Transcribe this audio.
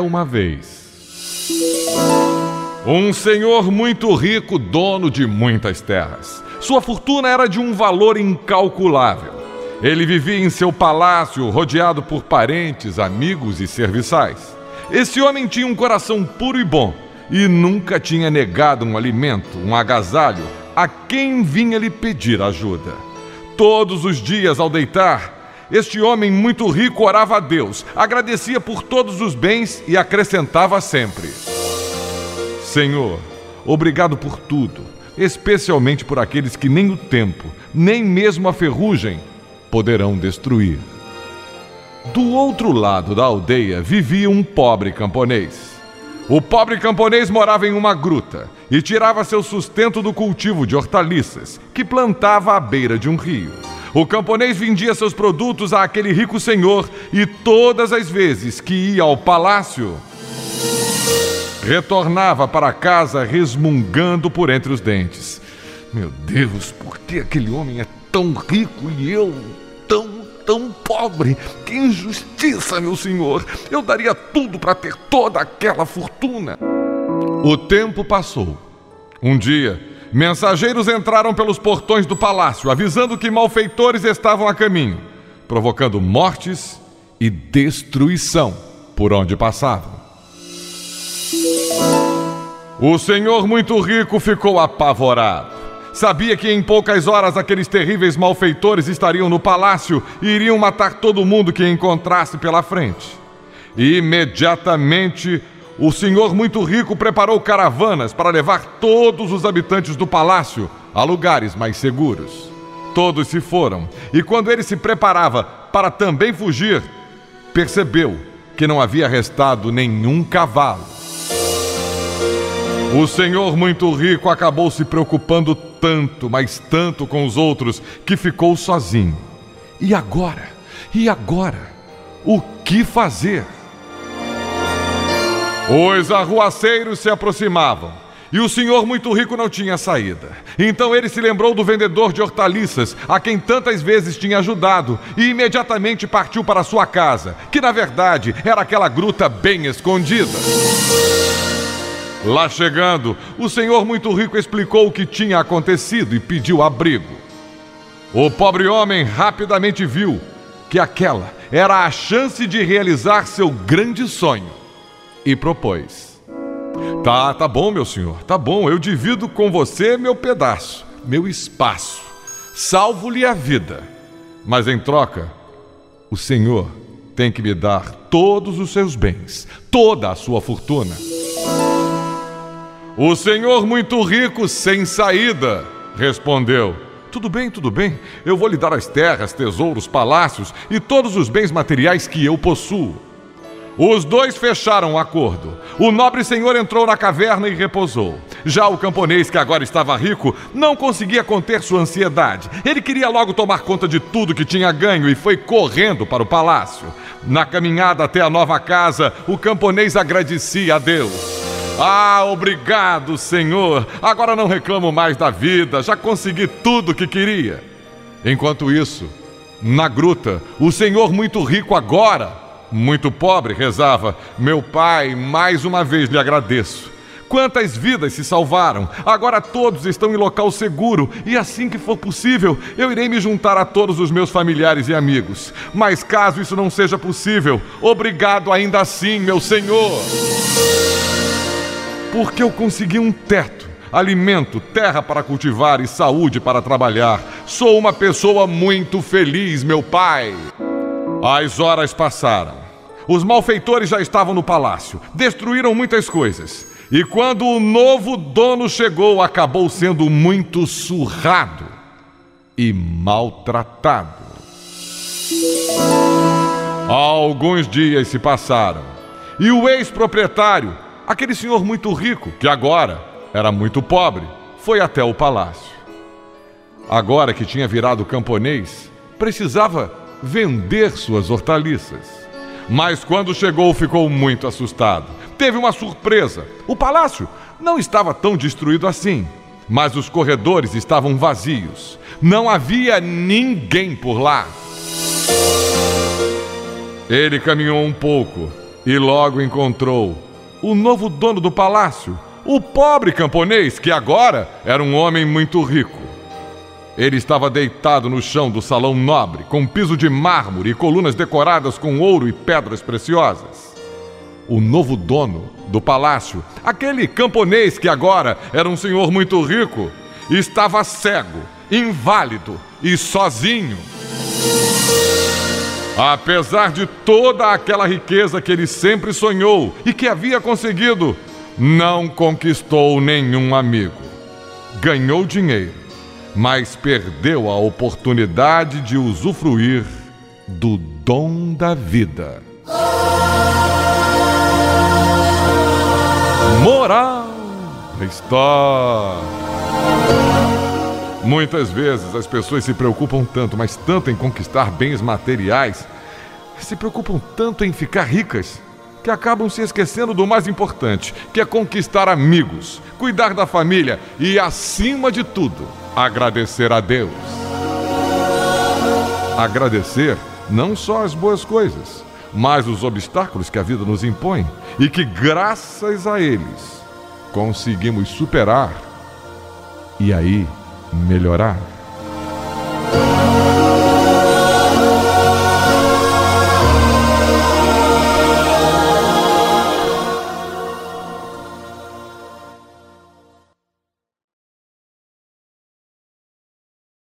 uma vez. Um senhor muito rico, dono de muitas terras. Sua fortuna era de um valor incalculável. Ele vivia em seu palácio, rodeado por parentes, amigos e serviçais. Esse homem tinha um coração puro e bom e nunca tinha negado um alimento, um agasalho, a quem vinha lhe pedir ajuda. Todos os dias, ao deitar, este homem muito rico orava a Deus, agradecia por todos os bens e acrescentava sempre: Senhor, obrigado por tudo, especialmente por aqueles que nem o tempo, nem mesmo a ferrugem poderão destruir. Do outro lado da aldeia vivia um pobre camponês. O pobre camponês morava em uma gruta e tirava seu sustento do cultivo de hortaliças, que plantava à beira de um rio. O camponês vendia seus produtos àquele rico senhor e todas as vezes que ia ao palácio, retornava para casa resmungando por entre os dentes. Meu Deus, por que aquele homem é tão rico e eu tão tão pobre. Que injustiça, meu senhor! Eu daria tudo para ter toda aquela fortuna. O tempo passou. Um dia, mensageiros entraram pelos portões do palácio, avisando que malfeitores estavam a caminho, provocando mortes e destruição por onde passavam. O senhor muito rico ficou apavorado. Sabia que em poucas horas aqueles terríveis malfeitores estariam no palácio e iriam matar todo mundo que encontrasse pela frente. Imediatamente o senhor muito rico preparou caravanas para levar todos os habitantes do palácio a lugares mais seguros. Todos se foram, e quando ele se preparava para também fugir, percebeu que não havia restado nenhum cavalo. O senhor muito rico acabou se preocupando tanto, mas tanto com os outros, que ficou sozinho. E agora? E agora? O que fazer? Os arruaceiros se aproximavam. E o senhor muito rico não tinha saída. Então ele se lembrou do vendedor de hortaliças, a quem tantas vezes tinha ajudado, e imediatamente partiu para sua casa, que na verdade era aquela gruta bem escondida. Lá chegando, o senhor muito rico explicou o que tinha acontecido e pediu abrigo. O pobre homem rapidamente viu que aquela era a chance de realizar seu grande sonho e propôs: Tá, tá bom, meu senhor, tá bom, eu divido com você meu pedaço, meu espaço, salvo-lhe a vida. Mas em troca, o senhor tem que me dar todos os seus bens, toda a sua fortuna. O senhor muito rico sem saída, respondeu. Tudo bem, tudo bem. Eu vou lhe dar as terras, tesouros, palácios e todos os bens materiais que eu possuo. Os dois fecharam o acordo. O nobre senhor entrou na caverna e repousou. Já o camponês, que agora estava rico, não conseguia conter sua ansiedade. Ele queria logo tomar conta de tudo que tinha ganho e foi correndo para o palácio. Na caminhada até a nova casa, o camponês agradecia a Deus. Ah, obrigado, Senhor. Agora não reclamo mais da vida, já consegui tudo o que queria. Enquanto isso, na gruta, o Senhor muito rico agora, muito pobre, rezava: Meu pai, mais uma vez lhe agradeço. Quantas vidas se salvaram! Agora todos estão em local seguro e assim que for possível, eu irei me juntar a todos os meus familiares e amigos. Mas caso isso não seja possível, obrigado ainda assim, meu Senhor porque eu consegui um teto, alimento, terra para cultivar e saúde para trabalhar. Sou uma pessoa muito feliz, meu pai. As horas passaram. Os malfeitores já estavam no palácio, destruíram muitas coisas. E quando o novo dono chegou, acabou sendo muito surrado e maltratado. Alguns dias se passaram e o ex-proprietário Aquele senhor muito rico, que agora era muito pobre, foi até o palácio. Agora que tinha virado camponês, precisava vender suas hortaliças. Mas quando chegou, ficou muito assustado. Teve uma surpresa. O palácio não estava tão destruído assim, mas os corredores estavam vazios. Não havia ninguém por lá. Ele caminhou um pouco e logo encontrou o novo dono do palácio, o pobre camponês que agora era um homem muito rico. Ele estava deitado no chão do salão nobre, com piso de mármore e colunas decoradas com ouro e pedras preciosas. O novo dono do palácio, aquele camponês que agora era um senhor muito rico, estava cego, inválido e sozinho. Apesar de toda aquela riqueza que ele sempre sonhou e que havia conseguido, não conquistou nenhum amigo. Ganhou dinheiro, mas perdeu a oportunidade de usufruir do dom da vida. Moral da história. Muitas vezes as pessoas se preocupam tanto, mas tanto em conquistar bens materiais, se preocupam tanto em ficar ricas, que acabam se esquecendo do mais importante, que é conquistar amigos, cuidar da família e, acima de tudo, agradecer a Deus. Agradecer não só as boas coisas, mas os obstáculos que a vida nos impõe e que, graças a eles, conseguimos superar. E aí, melhorar.